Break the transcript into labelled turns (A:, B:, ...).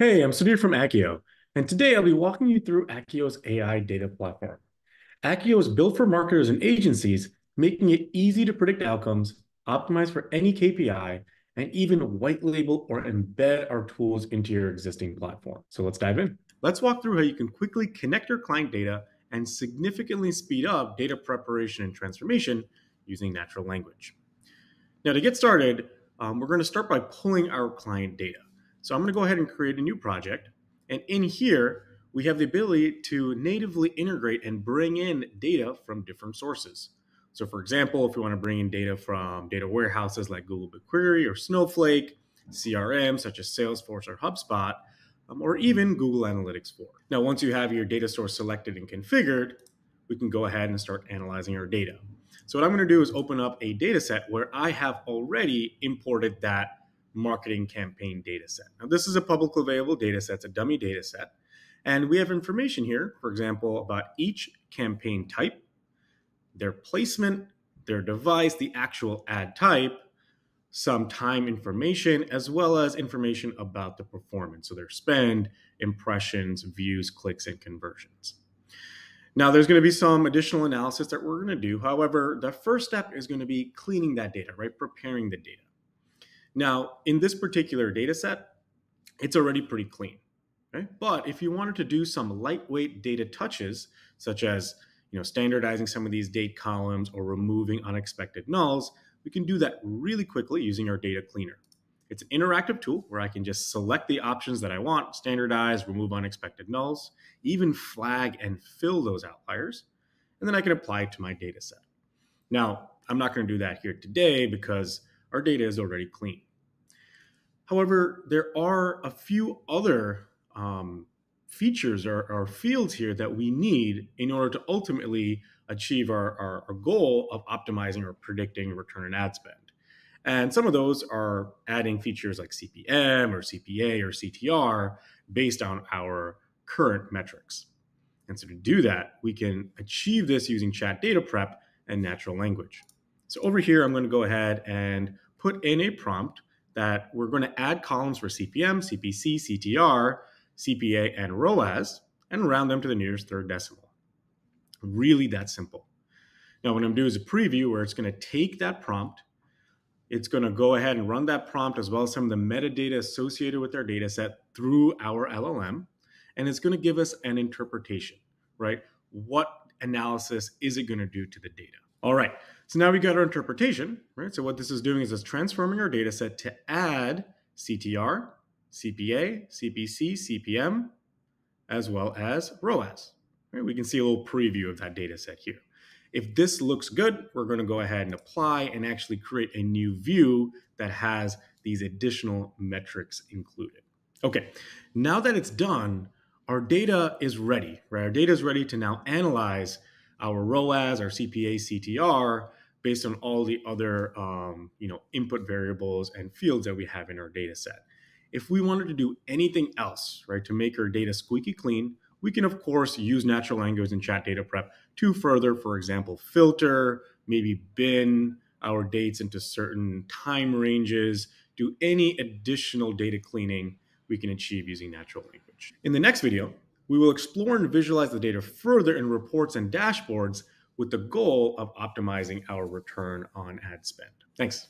A: Hey, I'm Sudhir from Akkio, and today I'll be walking you through Akkio's AI data platform. Akkio is built for marketers and agencies, making it easy to predict outcomes, optimize for any KPI, and even white label or embed our tools into your existing platform. So let's dive in. Let's walk through how you can quickly connect your client data and significantly speed up data preparation and transformation using natural language. Now, to get started, um, we're going to start by pulling our client data. So I'm going to go ahead and create a new project. And in here, we have the ability to natively integrate and bring in data from different sources. So for example, if we want to bring in data from data warehouses like Google BigQuery or Snowflake, CRM such as Salesforce or HubSpot, um, or even Google Analytics 4. Now, once you have your data source selected and configured, we can go ahead and start analyzing our data. So what I'm going to do is open up a data set where I have already imported that marketing campaign data set. Now, this is a publicly available data set, it's a dummy data set. And we have information here, for example, about each campaign type, their placement, their device, the actual ad type, some time information, as well as information about the performance. So their spend, impressions, views, clicks, and conversions. Now, there's going to be some additional analysis that we're going to do. However, the first step is going to be cleaning that data, right? Preparing the data. Now, in this particular data set, it's already pretty clean. But if you wanted to do some lightweight data touches, such as you know, standardizing some of these date columns or removing unexpected nulls, we can do that really quickly using our data cleaner. It's an interactive tool where I can just select the options that I want, standardize, remove unexpected nulls, even flag and fill those outliers, and then I can apply it to my data set. Now, I'm not going to do that here today because our data is already clean. However, there are a few other um, features or, or, fields here that we need in order to ultimately achieve our, our, our goal of optimizing or predicting return on ad spend. And some of those are adding features like CPM or CPA or CTR based on our current metrics. And so to do that, we can achieve this using chat data prep and natural language. So over here, I'm going to go ahead and put in a prompt that we're going to add columns for CPM, CPC, CTR, CPA, and ROAS, and round them to the nearest third decimal. Really that simple. Now, what I'm going to do is a preview where it's going to take that prompt. It's going to go ahead and run that prompt as well as some of the metadata associated with our data set through our LLM. And it's going to give us an interpretation, right? What analysis is it going to do to the data? All right, so now we got our interpretation, right? So what this is doing is it's transforming our data set to add CTR, CPA, CPC, CPM, as well as ROAS. Right? We can see a little preview of that data set here. If this looks good, we're going to go ahead and apply and actually create a new view that has these additional metrics included. Okay, now that it's done, our data is ready, right? Our data is ready to now analyze our ROAS, our CPA, CTR, based on all the other um, you know input variables and fields that we have in our data set. If we wanted to do anything else, right, to make our data squeaky clean, we can of course use natural language and chat data prep to further, for example, filter, maybe bin our dates into certain time ranges, do any additional data cleaning we can achieve using natural language. In the next video, we will explore and visualize the data further in reports and dashboards with the goal of optimizing our return on ad spend. Thanks.